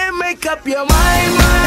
can't make up your mind. mind.